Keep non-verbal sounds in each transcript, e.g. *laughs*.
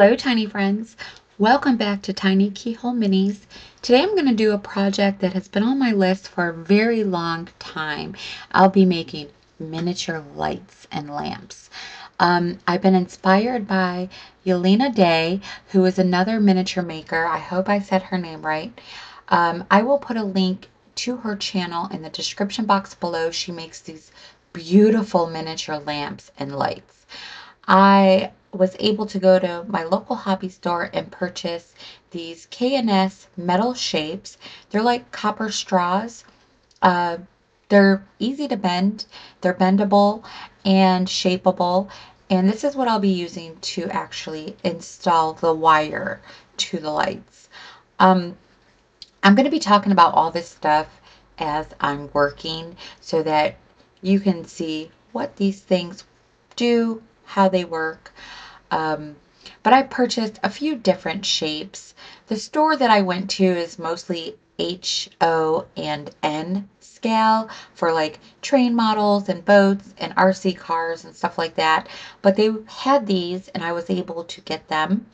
Hello, tiny friends. Welcome back to Tiny Keyhole Minis. Today I'm going to do a project that has been on my list for a very long time. I'll be making miniature lights and lamps. Um, I've been inspired by Yelena Day, who is another miniature maker. I hope I said her name right. Um, I will put a link to her channel in the description box below. She makes these beautiful miniature lamps and lights. I was able to go to my local hobby store and purchase these K&S metal shapes. They're like copper straws. Uh, they're easy to bend, they're bendable and shapeable. And this is what I'll be using to actually install the wire to the lights. Um, I'm going to be talking about all this stuff as I'm working so that you can see what these things do, how they work. Um, but I purchased a few different shapes. The store that I went to is mostly H, O, and N scale for like train models and boats and RC cars and stuff like that. But they had these and I was able to get them.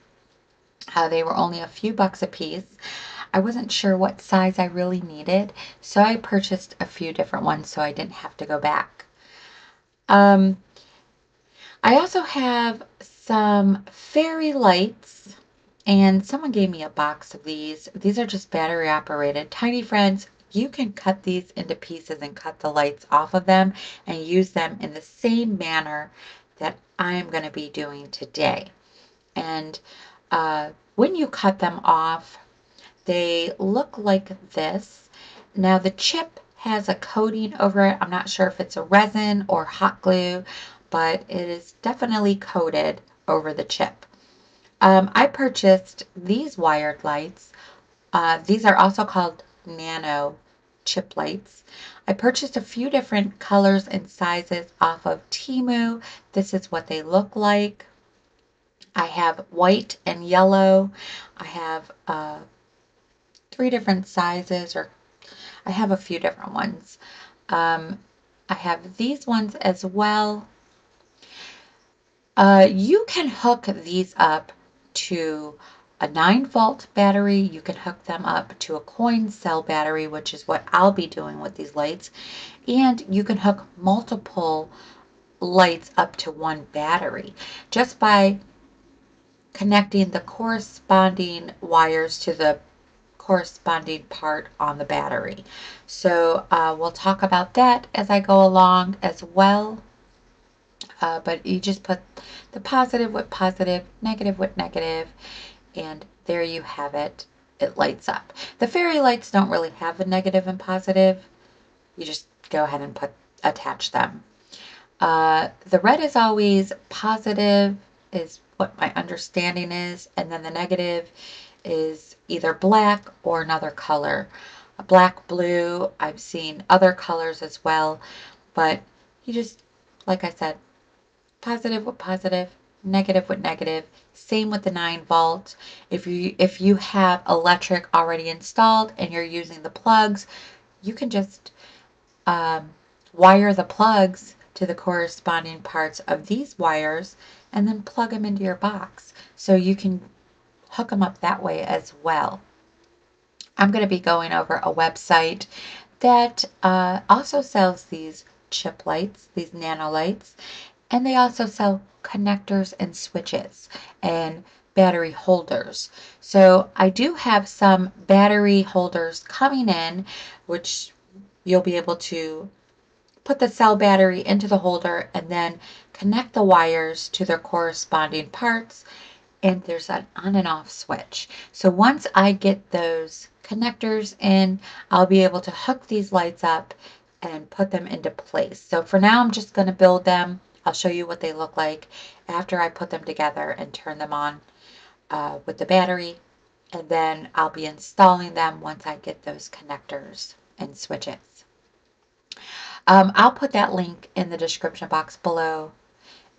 Uh, they were only a few bucks a piece. I wasn't sure what size I really needed, so I purchased a few different ones so I didn't have to go back. Um, I also have some fairy lights, and someone gave me a box of these. These are just battery operated. Tiny Friends, you can cut these into pieces and cut the lights off of them and use them in the same manner that I'm going to be doing today. And uh, when you cut them off, they look like this. Now the chip has a coating over it. I'm not sure if it's a resin or hot glue, but it is definitely coated over the chip. Um, I purchased these wired lights. Uh, these are also called nano chip lights. I purchased a few different colors and sizes off of Temu. This is what they look like. I have white and yellow. I have uh, three different sizes, or I have a few different ones. Um, I have these ones as well. Uh, you can hook these up to a 9 volt battery. You can hook them up to a coin cell battery, which is what I'll be doing with these lights. And you can hook multiple lights up to one battery just by connecting the corresponding wires to the corresponding part on the battery. So uh, we'll talk about that as I go along as well. Uh, but you just put the positive with positive, negative with negative, and there you have it. It lights up. The fairy lights don't really have a negative and positive. You just go ahead and put attach them. Uh, the red is always positive, is what my understanding is, and then the negative is either black or another color. A black, blue, I've seen other colors as well, but you just, like I said, positive with positive, negative with negative. Same with the 9 volt. If you if you have electric already installed and you're using the plugs, you can just um, wire the plugs to the corresponding parts of these wires and then plug them into your box. So you can hook them up that way as well. I'm going to be going over a website that uh, also sells these chip lights, these nano lights, and they also sell connectors and switches and battery holders. So I do have some battery holders coming in, which you'll be able to put the cell battery into the holder and then connect the wires to their corresponding parts and there's an on and off switch. So once I get those connectors in, I'll be able to hook these lights up and put them into place. So for now, I'm just going to build them. I'll show you what they look like after I put them together and turn them on uh, with the battery. And then I'll be installing them once I get those connectors and switches. Um, I'll put that link in the description box below.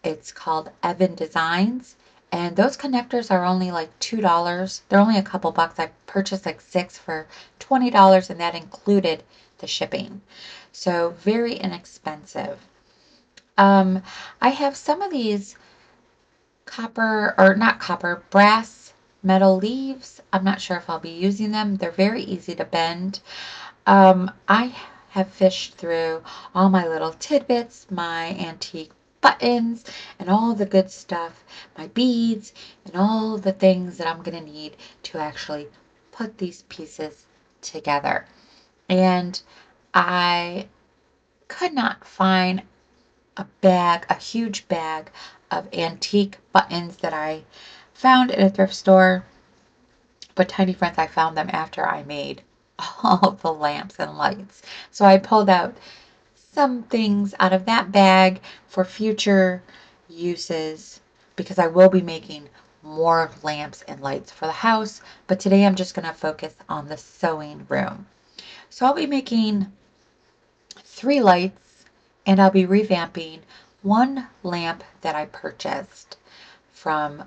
It's called Evan Designs and those connectors are only like $2. They're only a couple bucks. I purchased like six for $20 and that included the shipping. So very inexpensive. Um, I have some of these copper, or not copper, brass metal leaves. I'm not sure if I'll be using them. They're very easy to bend. Um, I have fished through all my little tidbits, my antique buttons, and all the good stuff, my beads, and all the things that I'm going to need to actually put these pieces together. And I could not find a bag, a huge bag of antique buttons that I found in a thrift store. But tiny friends, I found them after I made *laughs* all the lamps and lights. So I pulled out some things out of that bag for future uses because I will be making more lamps and lights for the house. But today I'm just going to focus on the sewing room. So I'll be making three lights and I'll be revamping one lamp that I purchased from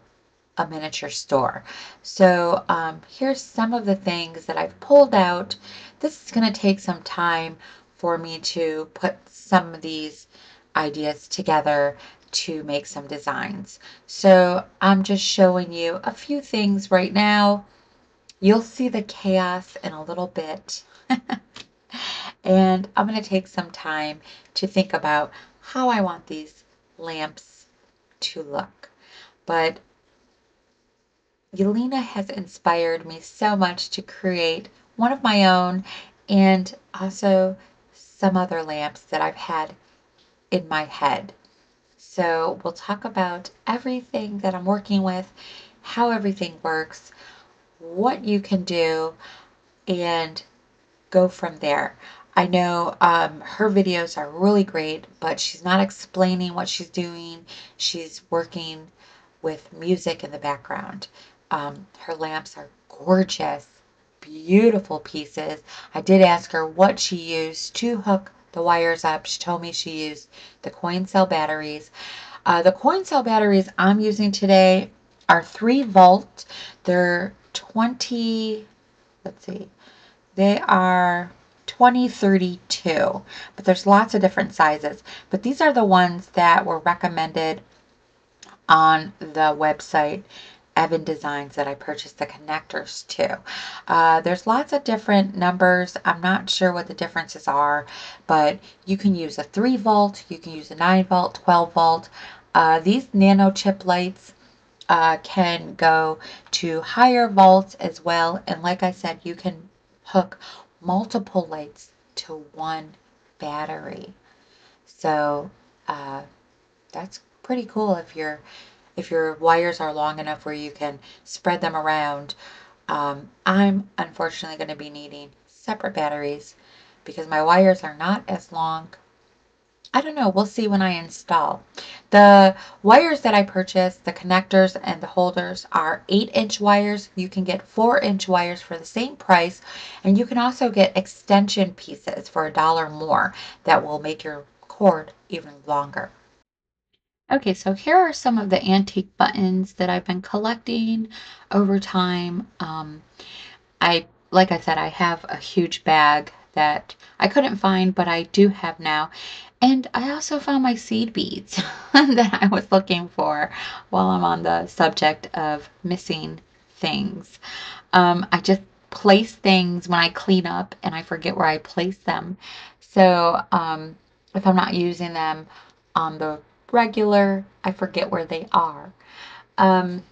a miniature store. So um, here's some of the things that I've pulled out. This is going to take some time for me to put some of these ideas together to make some designs. So I'm just showing you a few things right now. You'll see the chaos in a little bit. *laughs* and I'm going to take some time to think about how I want these lamps to look. But Yelena has inspired me so much to create one of my own and also some other lamps that I've had in my head. So we'll talk about everything that I'm working with, how everything works, what you can do, and go from there. I know um, her videos are really great, but she's not explaining what she's doing. She's working with music in the background. Um, her lamps are gorgeous, beautiful pieces. I did ask her what she used to hook the wires up. She told me she used the coin cell batteries. Uh, the coin cell batteries I'm using today are 3 volt. They're 20, let's see, they are 2032, but there's lots of different sizes. But these are the ones that were recommended on the website Evan Designs that I purchased the connectors to. Uh, there's lots of different numbers. I'm not sure what the differences are, but you can use a 3 volt, you can use a 9 volt, 12 volt. Uh, these nano chip lights uh, can go to higher volts as well. And like I said, you can hook multiple lights to one battery. So uh, that's pretty cool if you're if your wires are long enough where you can spread them around. Um, I'm unfortunately going to be needing separate batteries because my wires are not as long. I don't know. We'll see when I install. The wires that I purchased, the connectors and the holders are 8 inch wires. You can get 4 inch wires for the same price. And you can also get extension pieces for a dollar more that will make your cord even longer. Okay, so here are some of the antique buttons that I've been collecting over time. Um, I, like I said, I have a huge bag that I couldn't find, but I do have now. And I also found my seed beads *laughs* that I was looking for while I'm on the subject of missing things. Um, I just place things when I clean up and I forget where I place them. So um, if I'm not using them on the regular. I forget where they are. Um,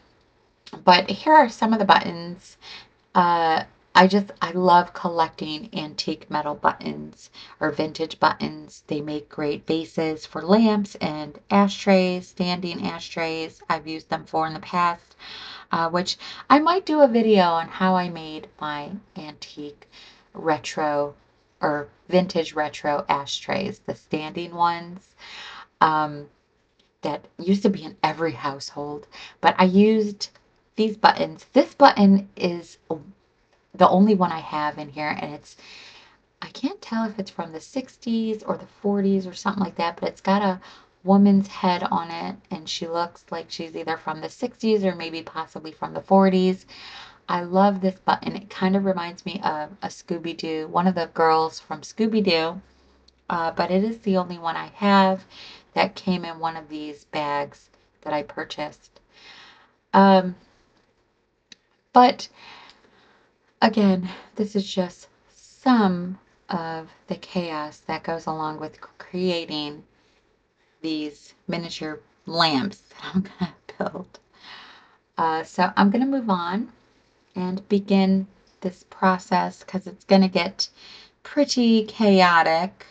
but here are some of the buttons. Uh, I just, I love collecting antique metal buttons or vintage buttons. They make great bases for lamps and ashtrays, standing ashtrays. I've used them for in the past, uh, which I might do a video on how I made my antique retro or vintage retro ashtrays, the standing ones. Um, that used to be in every household, but I used these buttons. This button is the only one I have in here, and it's, I can't tell if it's from the 60s or the 40s or something like that, but it's got a woman's head on it, and she looks like she's either from the 60s or maybe possibly from the 40s. I love this button. It kind of reminds me of a Scooby-Doo, one of the girls from Scooby-Doo, uh, but it is the only one I have that came in one of these bags that I purchased. Um, but again, this is just some of the chaos that goes along with creating these miniature lamps that I'm going *laughs* to build. Uh, so I'm going to move on and begin this process because it's going to get pretty chaotic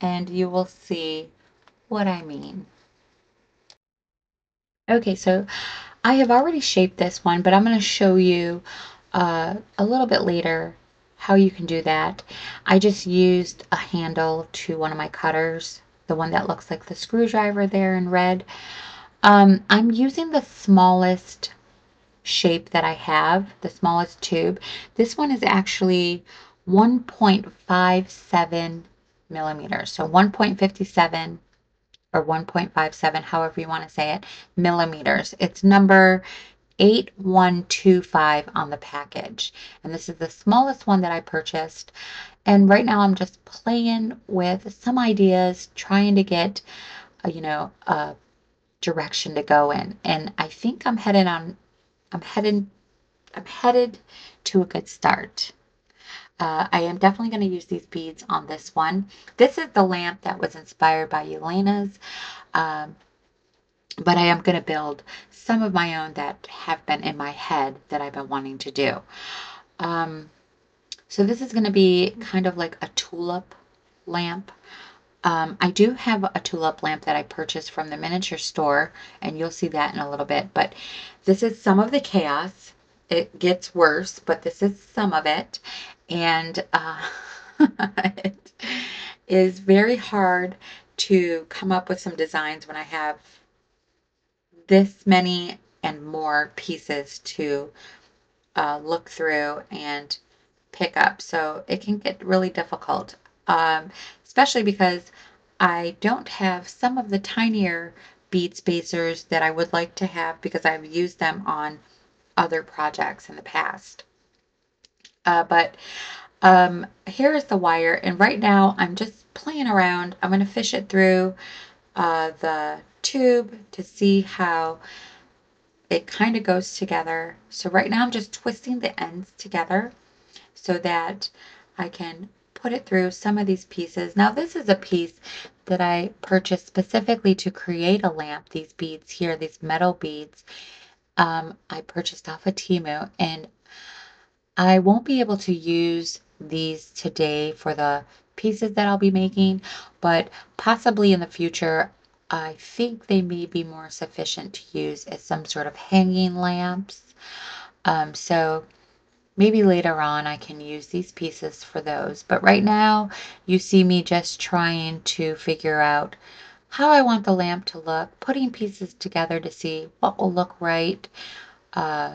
and you will see what I mean. Okay, so I have already shaped this one, but I'm going to show you uh, a little bit later how you can do that. I just used a handle to one of my cutters, the one that looks like the screwdriver there in red. Um, I'm using the smallest shape that I have, the smallest tube. This one is actually 1.57 millimeters. So 1.57 or 1.57, however you want to say it, millimeters. It's number 8125 on the package. And this is the smallest one that I purchased. And right now I'm just playing with some ideas, trying to get, a, you know, a direction to go in. And I think I'm headed on I'm headed I'm headed to a good start. Uh, I am definitely going to use these beads on this one. This is the lamp that was inspired by Yelena's, um, but I am going to build some of my own that have been in my head that I've been wanting to do. Um, so this is going to be kind of like a tulip lamp. Um, I do have a tulip lamp that I purchased from the miniature store, and you'll see that in a little bit. But this is some of the chaos. It gets worse, but this is some of it. And uh, *laughs* it is very hard to come up with some designs when I have this many and more pieces to uh, look through and pick up. So it can get really difficult um, especially because I don't have some of the tinier bead spacers that I would like to have because I've used them on other projects in the past. Uh, but um, here is the wire, and right now I'm just playing around. I'm going to fish it through uh, the tube to see how it kind of goes together. So right now I'm just twisting the ends together so that I can put it through some of these pieces. Now this is a piece that I purchased specifically to create a lamp, these beads here, these metal beads. Um, I purchased off of Temu and I won't be able to use these today for the pieces that I'll be making, but possibly in the future, I think they may be more sufficient to use as some sort of hanging lamps. Um, so Maybe later on I can use these pieces for those. But right now you see me just trying to figure out how I want the lamp to look, putting pieces together to see what will look right. Uh,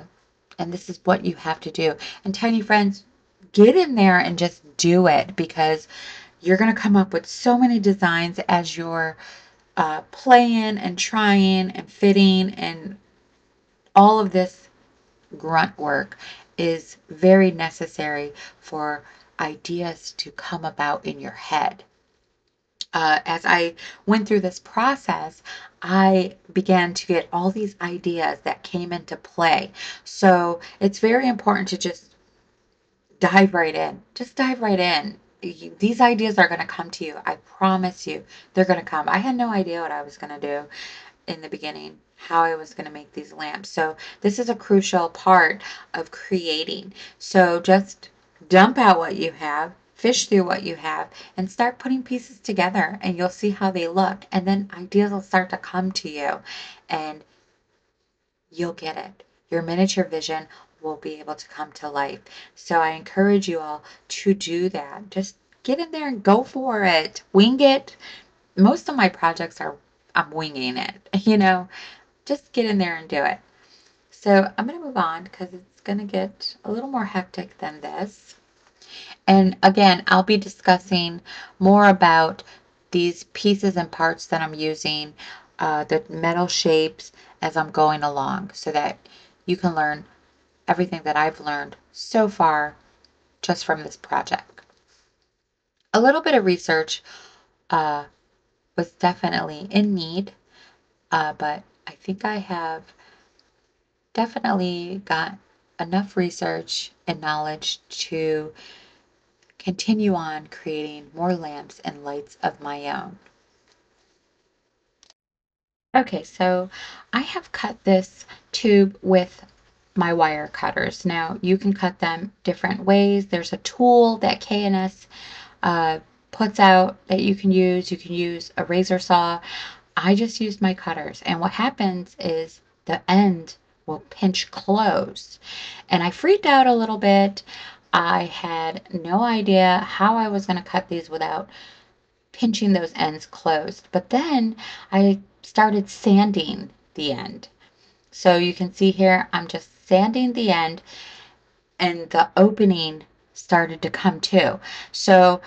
and this is what you have to do. And tiny friends, get in there and just do it because you're going to come up with so many designs as you're uh, playing and trying and fitting and all of this grunt work is very necessary for ideas to come about in your head. Uh, as I went through this process, I began to get all these ideas that came into play. So it's very important to just dive right in. Just dive right in. These ideas are going to come to you. I promise you, they're going to come. I had no idea what I was going to do in the beginning how I was going to make these lamps. So this is a crucial part of creating. So just dump out what you have, fish through what you have, and start putting pieces together and you'll see how they look. And then ideas will start to come to you and you'll get it. Your miniature vision will be able to come to life. So I encourage you all to do that. Just get in there and go for it. Wing it. Most of my projects are I'm winging it, *laughs* you know just get in there and do it. So I'm going to move on because it's going to get a little more hectic than this. And again, I'll be discussing more about these pieces and parts that I'm using, uh, the metal shapes as I'm going along so that you can learn everything that I've learned so far just from this project. A little bit of research uh, was definitely in need, uh, but I think I have definitely got enough research and knowledge to continue on creating more lamps and lights of my own. Okay, so I have cut this tube with my wire cutters. Now you can cut them different ways. There's a tool that K&S uh, puts out that you can use. You can use a razor saw. I just used my cutters and what happens is the end will pinch close. And I freaked out a little bit. I had no idea how I was going to cut these without pinching those ends closed. But then I started sanding the end. So you can see here, I'm just sanding the end and the opening started to come too. So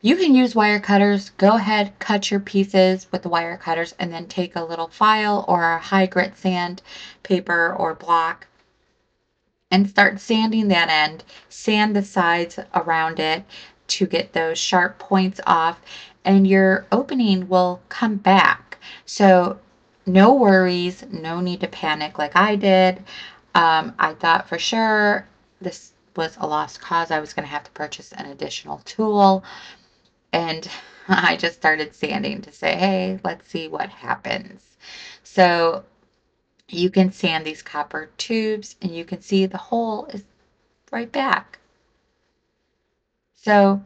you can use wire cutters. Go ahead, cut your pieces with the wire cutters and then take a little file or a high grit sand paper or block and start sanding that end. Sand the sides around it to get those sharp points off and your opening will come back. So no worries, no need to panic like I did. Um, I thought for sure this was a lost cause. I was going to have to purchase an additional tool. And *laughs* I just started sanding to say, hey, let's see what happens. So you can sand these copper tubes and you can see the hole is right back. So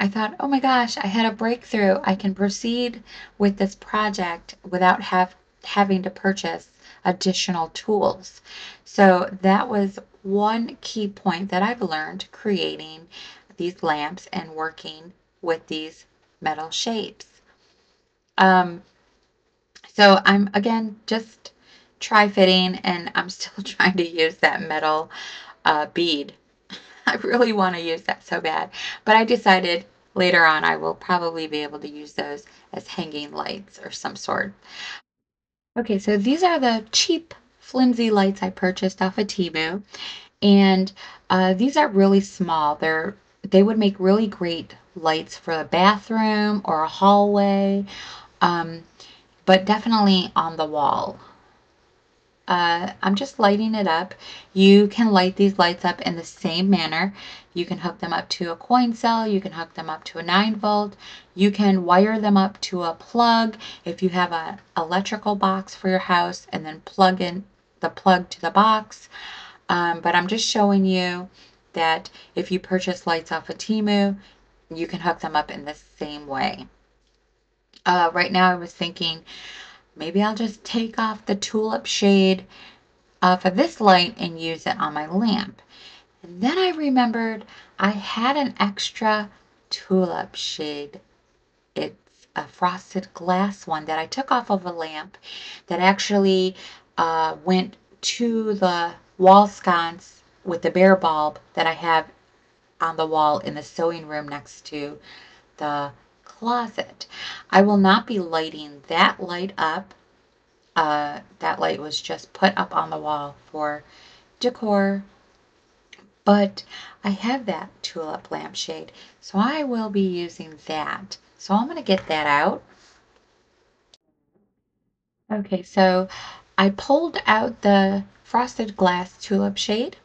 I thought, oh my gosh, I had a breakthrough. I can proceed with this project without have, having to purchase additional tools. So that was one key point that I've learned creating these lamps and working with these metal shapes. Um, so I'm again just try fitting and I'm *laughs* still trying to use that metal uh, bead. *laughs* I really want to use that so bad, but I decided later on I will probably be able to use those as hanging lights or some sort. Okay, so these are the cheap flimsy lights I purchased off of Temu. And uh, these are really small. They're they would make really great lights for a bathroom or a hallway, um, but definitely on the wall. Uh, I'm just lighting it up. You can light these lights up in the same manner. You can hook them up to a coin cell. You can hook them up to a 9 volt. You can wire them up to a plug if you have an electrical box for your house and then plug in the plug to the box. Um, but I'm just showing you that if you purchase lights off of Temu, you can hook them up in the same way. Uh, right now I was thinking, maybe I'll just take off the tulip shade off of this light and use it on my lamp. And then I remembered I had an extra tulip shade. It's a frosted glass one that I took off of a lamp that actually uh, went to the wall sconce with the bare bulb that I have on the wall in the sewing room next to the closet. I will not be lighting that light up. Uh, that light was just put up on the wall for decor. But I have that tulip lampshade, so I will be using that. So I'm going to get that out. Okay, so I pulled out the frosted glass tulip shade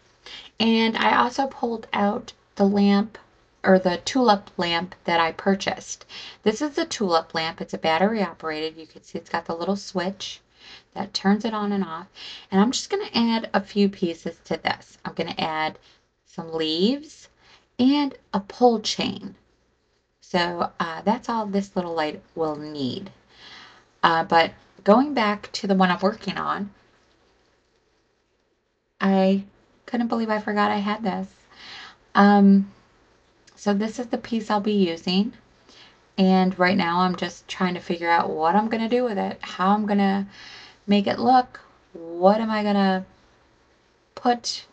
and I also pulled out the lamp or the tulip lamp that I purchased. This is the tulip lamp. It's a battery operated. You can see it's got the little switch that turns it on and off. And I'm just going to add a few pieces to this. I'm going to add some leaves and a pull chain. So uh, that's all this little light will need. Uh, but going back to the one I'm working on, I couldn't believe I forgot I had this. Um, so this is the piece I'll be using. And right now I'm just trying to figure out what I'm going to do with it, how I'm going to make it look, what am I going to put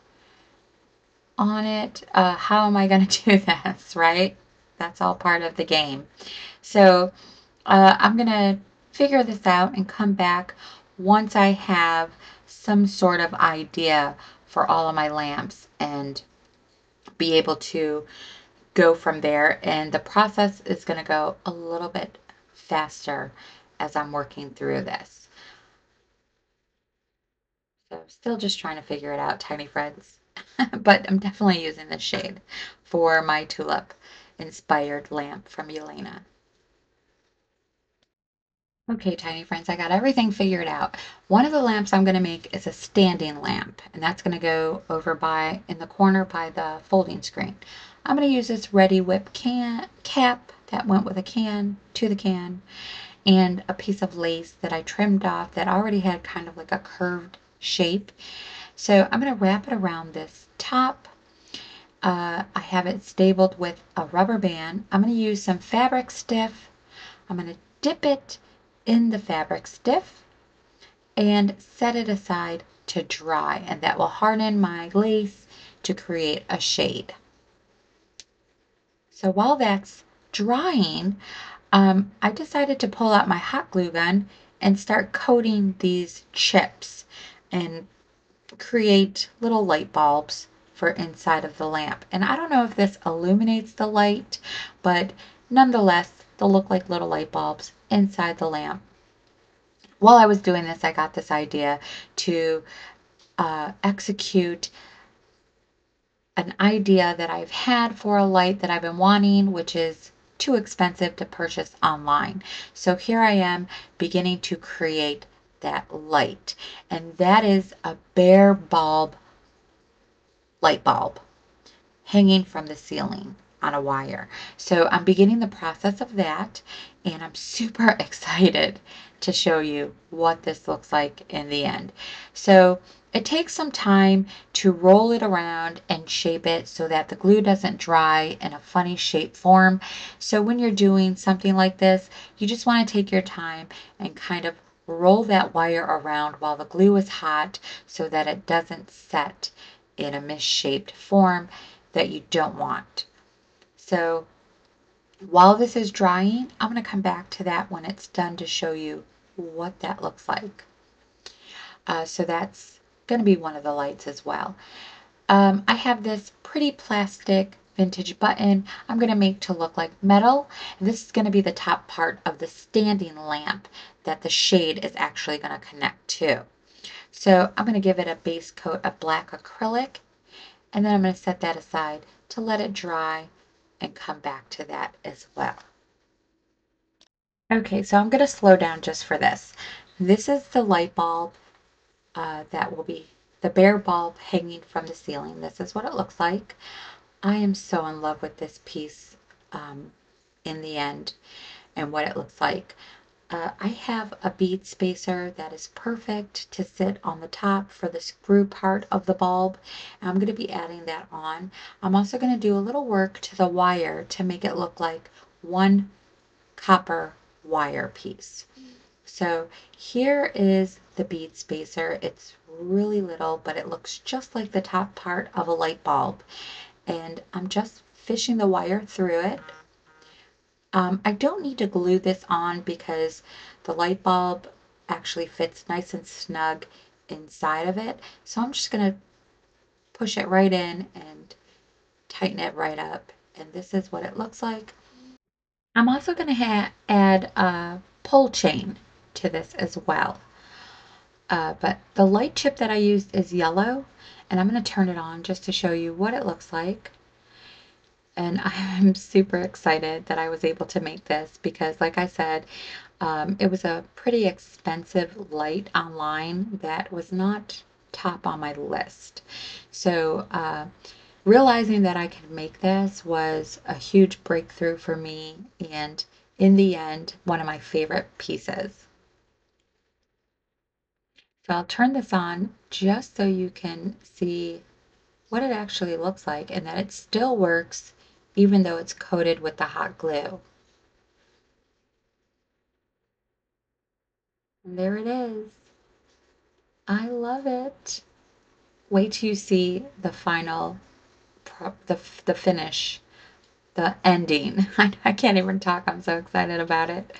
on it, uh, how am I going *laughs* to do this, right? That's all part of the game. So uh, I'm going to figure this out and come back once I have some sort of idea for all of my lamps and be able to go from there. And the process is going to go a little bit faster as I'm working through this. So still just trying to figure it out, tiny friends. *laughs* but I'm definitely using this shade for my tulip inspired lamp from Yelena. Okay, tiny friends, I got everything figured out. One of the lamps I'm going to make is a standing lamp, and that's going to go over by in the corner by the folding screen. I'm going to use this Reddi-wip can cap that went with a can to the can and a piece of lace that I trimmed off that already had kind of like a curved shape. So I'm going to wrap it around this top. Uh, I have it stapled with a rubber band. I'm going to use some fabric stiff. I'm going to dip it in the fabric stiff and set it aside to dry and that will harden my lace to create a shade. So while that's drying, um, I decided to pull out my hot glue gun and start coating these chips and create little light bulbs for inside of the lamp. And I don't know if this illuminates the light, but nonetheless, they'll look like little light bulbs inside the lamp. While I was doing this, I got this idea to uh, execute an idea that I've had for a light that I've been wanting, which is too expensive to purchase online. So here I am beginning to create that light. And that is a bare bulb light bulb hanging from the ceiling on a wire. So I'm beginning the process of that and I'm super *laughs* excited to show you what this looks like in the end. So it takes some time to roll it around and shape it so that the glue doesn't dry in a funny shape form. So when you're doing something like this, you just want to take your time and kind of roll that wire around while the glue is hot so that it doesn't set in a misshaped form that you don't want. So while this is drying, I'm going to come back to that when it's done to show you what that looks like. Uh, so that's going to be one of the lights as well. Um, I have this pretty plastic vintage button I'm going to make to look like metal. This is going to be the top part of the standing lamp that the shade is actually going to connect to. So I'm going to give it a base coat of black acrylic and then I'm going to set that aside to let it dry and come back to that as well. Okay, so I'm going to slow down just for this. This is the light bulb uh, that will be the bare bulb hanging from the ceiling. This is what it looks like. I am so in love with this piece um, in the end and what it looks like. Uh, I have a bead spacer that is perfect to sit on the top for the screw part of the bulb. I'm going to be adding that on. I'm also going to do a little work to the wire to make it look like one copper wire piece. So here is the bead spacer. It's really little, but it looks just like the top part of a light bulb. And I'm just fishing the wire through it. Um, I don't need to glue this on because the light bulb actually fits nice and snug inside of it. So I'm just going to push it right in and tighten it right up. And this is what it looks like. I'm also going to add a pull chain to this as well. Uh, but the light chip that I used is yellow and I'm going to turn it on just to show you what it looks like. And *laughs* I'm super excited that I was able to make this because like I said, um, it was a pretty expensive light online that was not top on my list. So uh, realizing that I could make this was a huge breakthrough for me and in the end, one of my favorite pieces. So I'll turn this on just so you can see what it actually looks like and that it still works even though it's coated with the hot glue. And there it is. I love it. Wait till you see the final the, the finish, the ending. *laughs* I, I can't even talk. I'm so excited about it.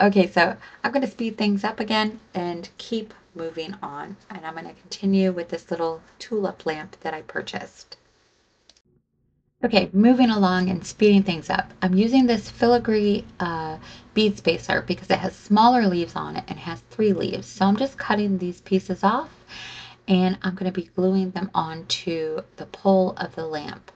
Okay, so I'm going to speed things up again and keep moving on. And I'm going to continue with this little tulip lamp that I purchased. Okay, moving along and speeding things up. I'm using this filigree uh, bead spacer because it has smaller leaves on it and has three leaves. So I'm just cutting these pieces off and I'm going to be gluing them onto the pole of the lamp.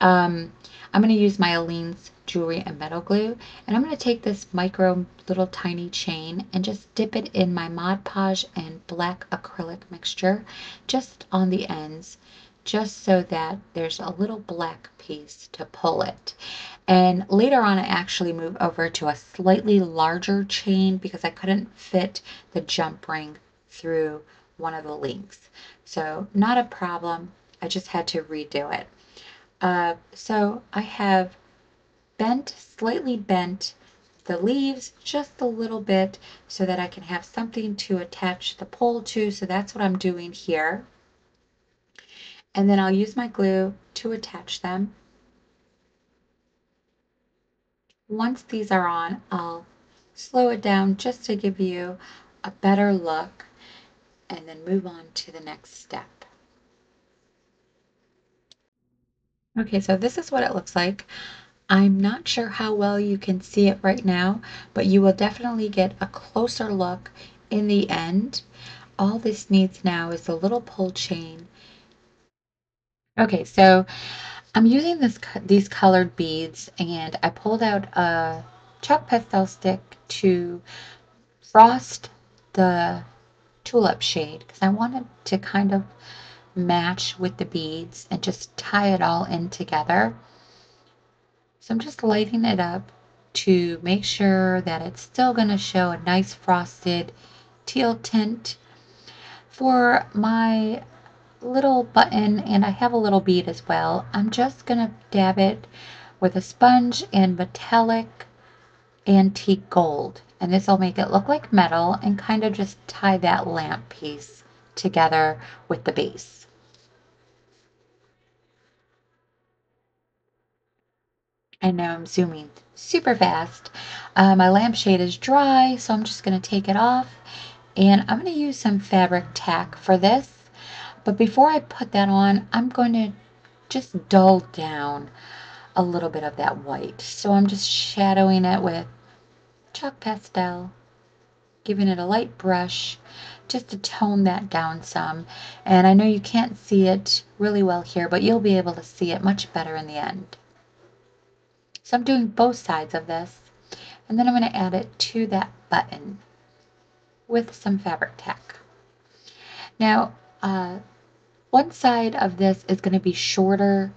Um, I'm going to use my Aleene's jewelry and metal glue and I'm going to take this micro little tiny chain and just dip it in my Mod Podge and black acrylic mixture just on the ends just so that there's a little black piece to pull it. And later on I actually move over to a slightly larger chain because I couldn't fit the jump ring through one of the links. So not a problem. I just had to redo it. Uh, so I have bent, slightly bent the leaves just a little bit so that I can have something to attach the pole to. So that's what I'm doing here. And then I'll use my glue to attach them. Once these are on, I'll slow it down just to give you a better look and then move on to the next step. Okay, so this is what it looks like. I'm not sure how well you can see it right now, but you will definitely get a closer look in the end. All this needs now is a little pull chain. Okay, so I'm using this these colored beads and I pulled out a chalk pastel stick to frost the tulip shade because I wanted to kind of match with the beads and just tie it all in together. So I'm just lighting it up to make sure that it's still going to show a nice frosted teal tint. For my little button, and I have a little bead as well, I'm just going to dab it with a sponge and metallic antique gold. And this will make it look like metal and kind of just tie that lamp piece together with the base. I know I'm zooming super fast. Uh, my lampshade is dry, so I'm just going to take it off. And I'm going to use some fabric tack for this. But before I put that on, I'm going to just dull down a little bit of that white. So I'm just shadowing it with chalk pastel, giving it a light brush just to tone that down some. And I know you can't see it really well here, but you'll be able to see it much better in the end. So I'm doing both sides of this. And then I'm going to add it to that button with some fabric tack. Now, uh, one side of this is going to be shorter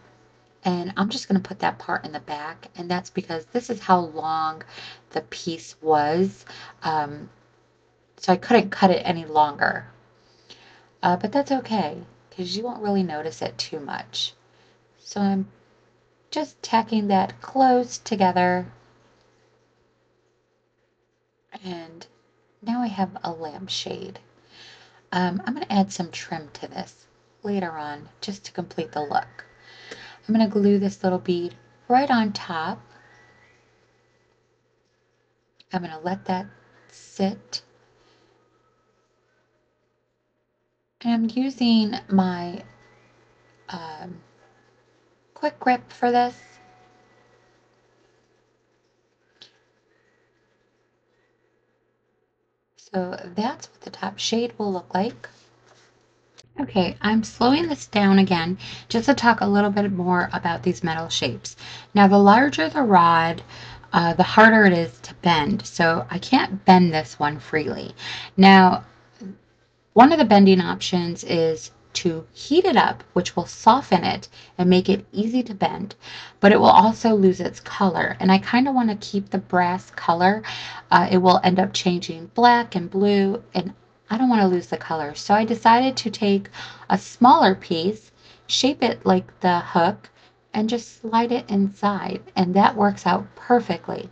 and I'm just going to put that part in the back and that's because this is how long the piece was um, so I couldn't cut it any longer uh, but that's okay because you won't really notice it too much so I'm just tacking that close together. And now I have a lampshade. Um, I'm going to add some trim to this later on just to complete the look. I'm going to glue this little bead right on top. I'm going to let that sit. And I'm using my um, quick grip for this. So that's what the top shade will look like. Okay, I'm slowing this down again just to talk a little bit more about these metal shapes. Now, the larger the rod, uh, the harder it is to bend. So I can't bend this one freely. Now, one of the bending options is to heat it up, which will soften it and make it easy to bend, but it will also lose its color. And I kind of want to keep the brass color. Uh, it will end up changing black and blue, and I don't want to lose the color. So I decided to take a smaller piece, shape it like the hook, and just slide it inside. And that works out perfectly.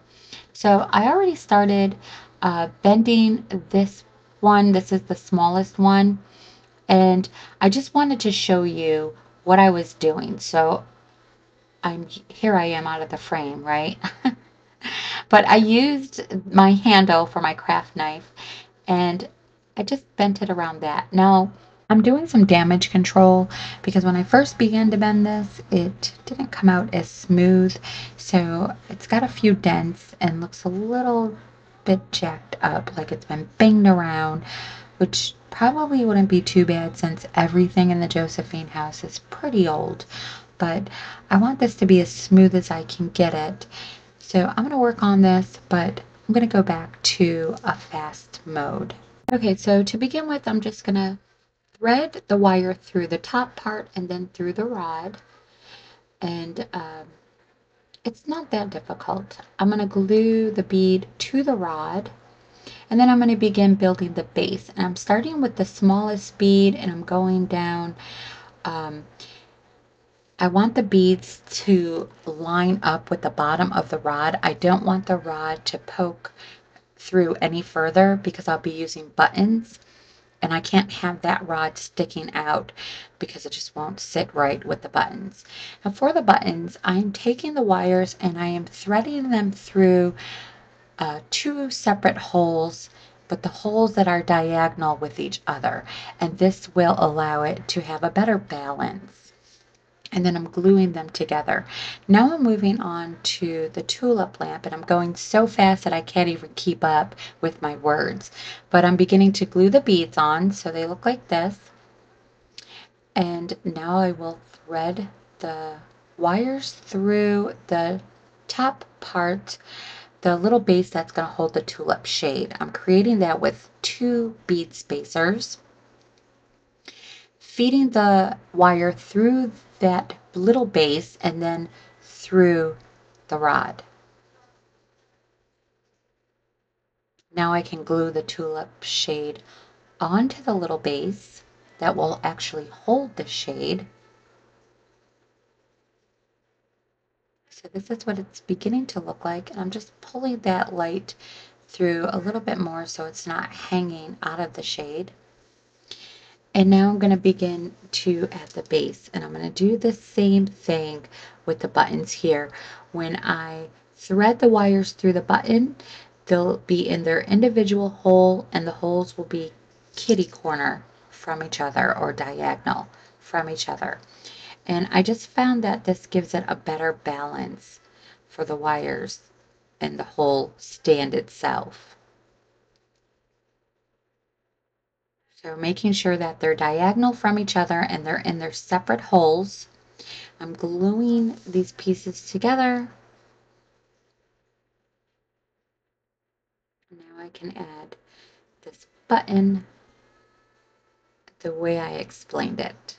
So I already started uh, bending this one. This is the smallest one. And I just wanted to show you what I was doing. So I'm here I am out of the frame, right? *laughs* but I used my handle for my craft knife and I just bent it around that. Now I'm doing some damage control because when I first began to bend this, it didn't come out as smooth. So it's got a few dents and looks a little bit jacked up, like it's been banged around, which probably wouldn't be too bad since everything in the Josephine house is pretty old. But I want this to be as smooth as I can get it. So I'm going to work on this, but I'm going to go back to a fast mode. Okay, so to begin with, I'm just going to thread the wire through the top part and then through the rod. And um, it's not that difficult. I'm going to glue the bead to the rod and then I'm going to begin building the base. And I'm starting with the smallest bead and I'm going down. Um, I want the beads to line up with the bottom of the rod. I don't want the rod to poke through any further because I'll be using buttons and I can't have that rod sticking out because it just won't sit right with the buttons. Now for the buttons, I'm taking the wires and I am threading them through uh, two separate holes but the holes that are diagonal with each other and this will allow it to have a better balance and then I'm gluing them together. Now I'm moving on to the tulip lamp and I'm going so fast that I can't even keep up with my words. But I'm beginning to glue the beads on so they look like this. And now I will thread the wires through the top part, the little base that's going to hold the tulip shade. I'm creating that with two bead spacers feeding the wire through that little base and then through the rod. Now I can glue the tulip shade onto the little base that will actually hold the shade. So this is what it's beginning to look like. And I'm just pulling that light through a little bit more so it's not hanging out of the shade. And now I'm going to begin to add the base and I'm going to do the same thing with the buttons here. When I thread the wires through the button, they'll be in their individual hole and the holes will be kitty corner from each other or diagonal from each other. And I just found that this gives it a better balance for the wires and the whole stand itself. So making sure that they're diagonal from each other and they're in their separate holes. I'm gluing these pieces together. Now I can add this button the way I explained it.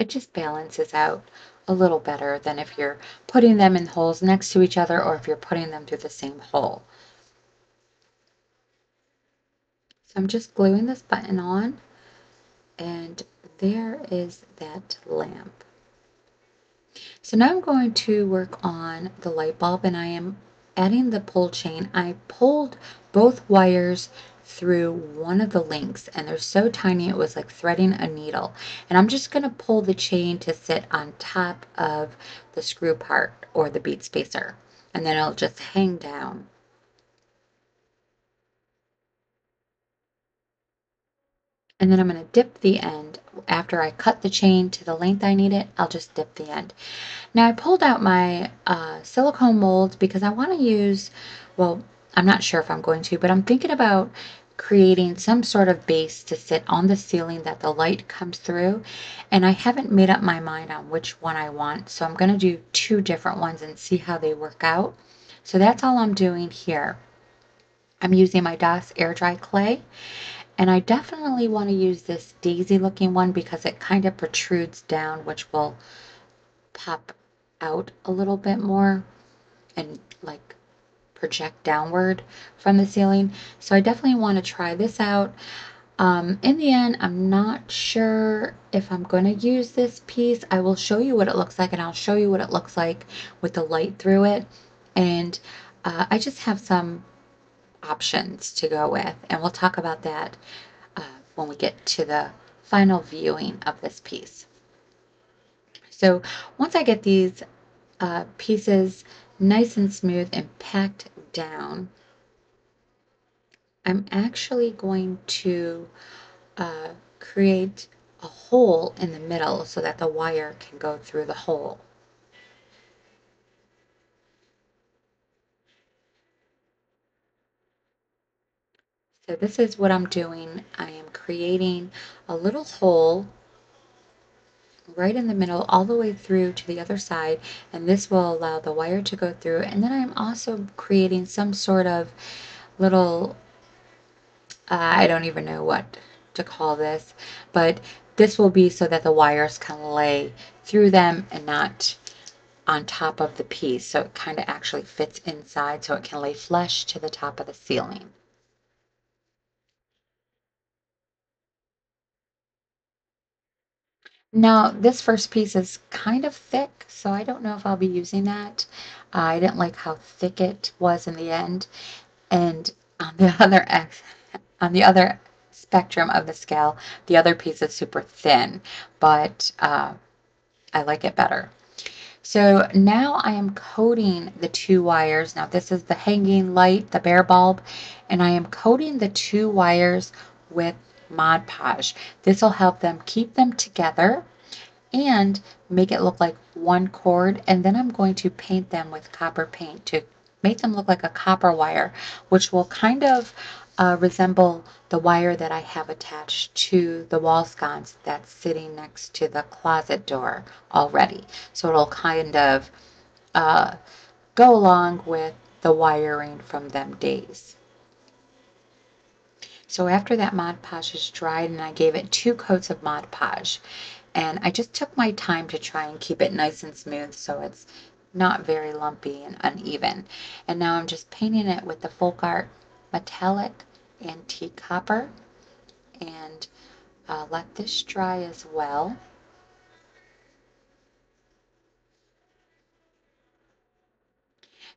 It just balances out a little better than if you're putting them in holes next to each other or if you're putting them through the same hole. So I'm just gluing this button on and there is that lamp. So now I'm going to work on the light bulb and I am adding the pull chain. I pulled both wires through one of the links and they're so tiny it was like threading a needle and I'm just going to pull the chain to sit on top of the screw part or the bead spacer and then it'll just hang down. And then I'm going to dip the end. After I cut the chain to the length I need it, I'll just dip the end. Now I pulled out my uh, silicone molds because I want to use, well, I'm not sure if I'm going to, but I'm thinking about creating some sort of base to sit on the ceiling that the light comes through. And I haven't made up my mind on which one I want. So I'm going to do two different ones and see how they work out. So that's all I'm doing here. I'm using my DAS air dry clay. And I definitely want to use this daisy looking one because it kind of protrudes down, which will pop out a little bit more and like project downward from the ceiling. So I definitely want to try this out. Um, in the end, I'm not sure if I'm going to use this piece. I will show you what it looks like and I'll show you what it looks like with the light through it. And uh, I just have some options to go with and we'll talk about that uh, when we get to the final viewing of this piece. So once I get these uh, pieces nice and smooth and packed down, I'm actually going to uh, create a hole in the middle so that the wire can go through the hole. So this is what I'm doing. I am creating a little hole right in the middle all the way through to the other side and this will allow the wire to go through and then I'm also creating some sort of little uh, I don't even know what to call this but this will be so that the wires can lay through them and not on top of the piece so it kind of actually fits inside so it can lay flush to the top of the ceiling. Now, this first piece is kind of thick, so I don't know if I'll be using that. I didn't like how thick it was in the end. And on the *laughs* other on the other spectrum of the scale, the other piece is super thin, but uh, I like it better. So now I am coating the two wires. Now this is the hanging light, the bare bulb, and I am coating the two wires with Mod Podge. This will help them keep them together and make it look like one cord. And then I'm going to paint them with copper paint to make them look like a copper wire, which will kind of uh, resemble the wire that I have attached to the wall sconce that's sitting next to the closet door already. So it'll kind of uh, go along with the wiring from them days. So after that Mod Podge is dried and I gave it two coats of Mod Podge and I just took my time to try and keep it nice and smooth so it's not very lumpy and uneven. And now I'm just painting it with the Folk Art Metallic Antique Copper and uh, let this dry as well.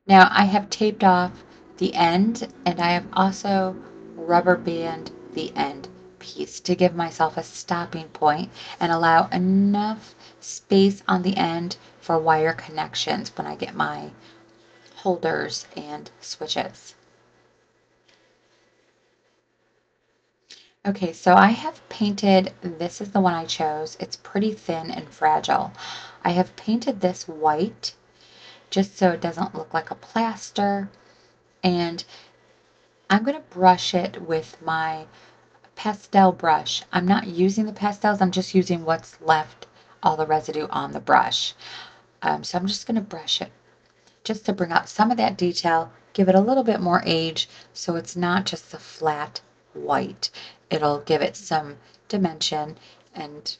Now I have taped off the end and I have also rubber band the end piece to give myself a stopping point and allow enough space on the end for wire connections when I get my holders and switches. Okay, so I have painted, this is the one I chose. It's pretty thin and fragile. I have painted this white just so it doesn't look like a plaster. And I'm going to brush it with my pastel brush. I'm not using the pastels, I'm just using what's left, all the residue on the brush. Um, so I'm just going to brush it just to bring out some of that detail, give it a little bit more age so it's not just the flat white. It'll give it some dimension and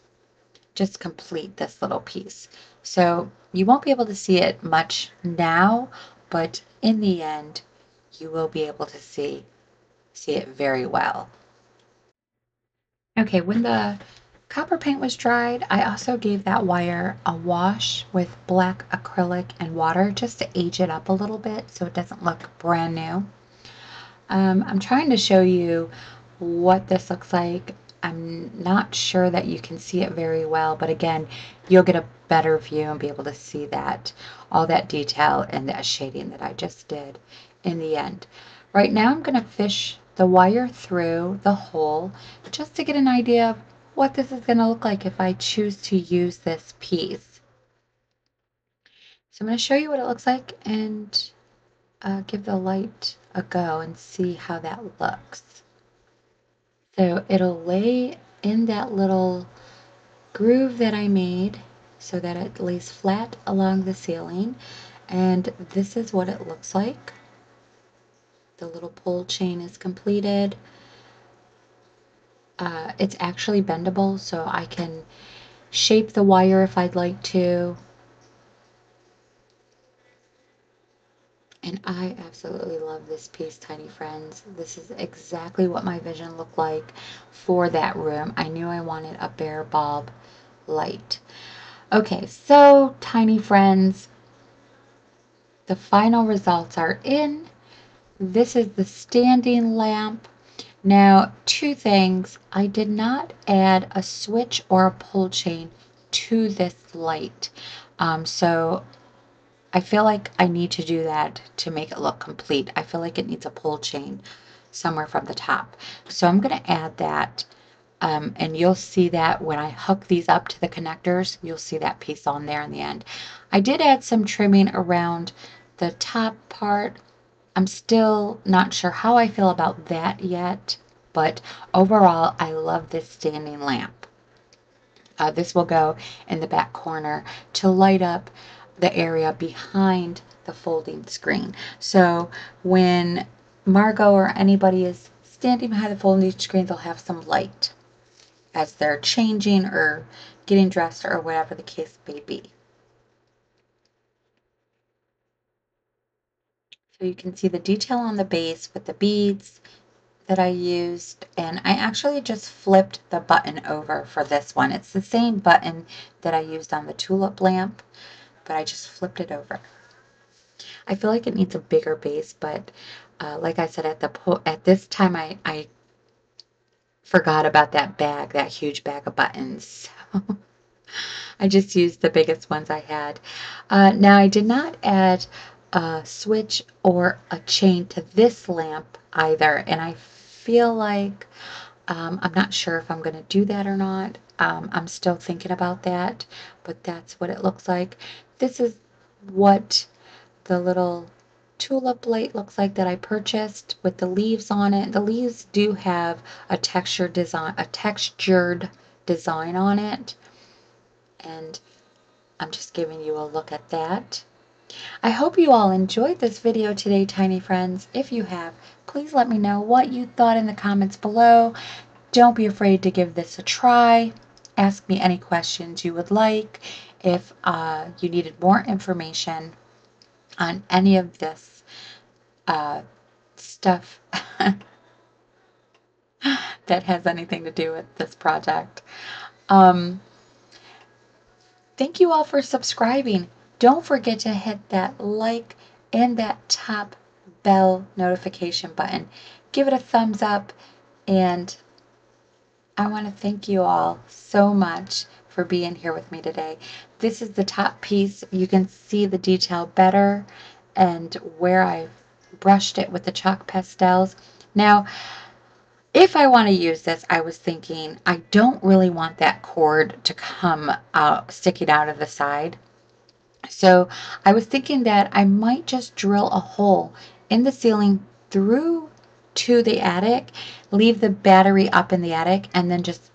just complete this little piece. So you won't be able to see it much now, but in the end, you will be able to see, see it very well. Okay, when the copper paint was dried, I also gave that wire a wash with black acrylic and water just to age it up a little bit so it doesn't look brand new. Um, I'm trying to show you what this looks like. I'm not sure that you can see it very well, but again, you'll get a better view and be able to see that, all that detail and that shading that I just did in the end. Right now I'm going to fish the wire through the hole just to get an idea of what this is going to look like if I choose to use this piece. So I'm going to show you what it looks like and uh, give the light a go and see how that looks. So it'll lay in that little groove that I made so that it lays flat along the ceiling and this is what it looks like the little pull chain is completed. Uh, it's actually bendable, so I can shape the wire if I'd like to. And I absolutely love this piece, Tiny Friends. This is exactly what my vision looked like for that room. I knew I wanted a bare bulb light. Okay, so Tiny Friends, the final results are in. This is the standing lamp. Now, two things. I did not add a switch or a pull chain to this light. Um, so I feel like I need to do that to make it look complete. I feel like it needs a pull chain somewhere from the top. So I'm going to add that. Um, and you'll see that when I hook these up to the connectors, you'll see that piece on there in the end. I did add some trimming around the top part I'm still not sure how I feel about that yet. but overall, I love this standing lamp. Uh, this will go in the back corner to light up the area behind the folding screen. So when Margot or anybody is standing behind the folding screen, they'll have some light as they're changing or getting dressed or whatever the case may be. So you can see the detail on the base with the beads that I used and I actually just flipped the button over for this one. It's the same button that I used on the tulip lamp but I just flipped it over. I feel like it needs a bigger base but uh, like I said at the at this time I, I forgot about that bag, that huge bag of buttons. So *laughs* I just used the biggest ones I had. Uh, now I did not add a switch or a chain to this lamp either and I feel like um, I'm not sure if I'm going to do that or not. Um, I'm still thinking about that, but that's what it looks like. This is what the little tulip light looks like that I purchased with the leaves on it. The leaves do have a textured design, a textured design on it. And I'm just giving you a look at that. I hope you all enjoyed this video today, tiny friends. If you have, please let me know what you thought in the comments below. Don't be afraid to give this a try. Ask me any questions you would like. If uh, you needed more information on any of this uh, stuff *laughs* that has anything to do with this project. Um, thank you all for subscribing. Don't forget to hit that like and that top bell notification button. Give it a thumbs up and I want to thank you all so much for being here with me today. This is the top piece. You can see the detail better and where I've brushed it with the chalk pastels. Now, if I want to use this, I was thinking I don't really want that cord to come out, sticking out of the side. So I was thinking that I might just drill a hole in the ceiling through to the attic, leave the battery up in the attic, and then just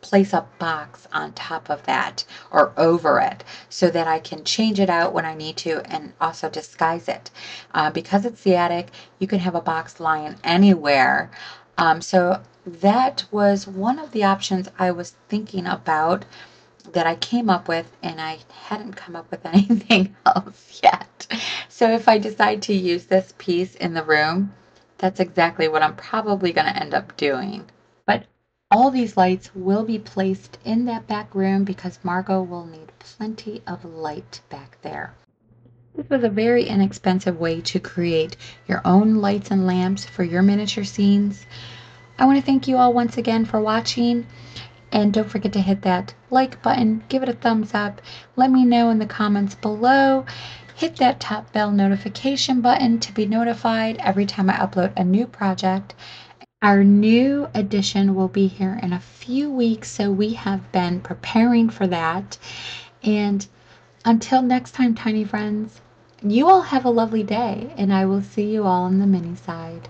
place a box on top of that or over it so that I can change it out when I need to and also disguise it. Uh, because it's the attic, you can have a box lying anywhere. Um, so that was one of the options I was thinking about that I came up with and I hadn't come up with *laughs* anything else yet. So if I decide to use this piece in the room, that's exactly what I'm probably going to end up doing. But all these lights will be placed in that back room because Margot will need plenty of light back there. This was a very inexpensive way to create your own lights and lamps for your miniature scenes. I want to thank you all once again for watching. And don't forget to hit that like button, give it a thumbs up, let me know in the comments below. Hit that top bell notification button to be notified every time I upload a new project. Our new edition will be here in a few weeks, so we have been preparing for that. And until next time, tiny friends, you all have a lovely day, and I will see you all on the mini side.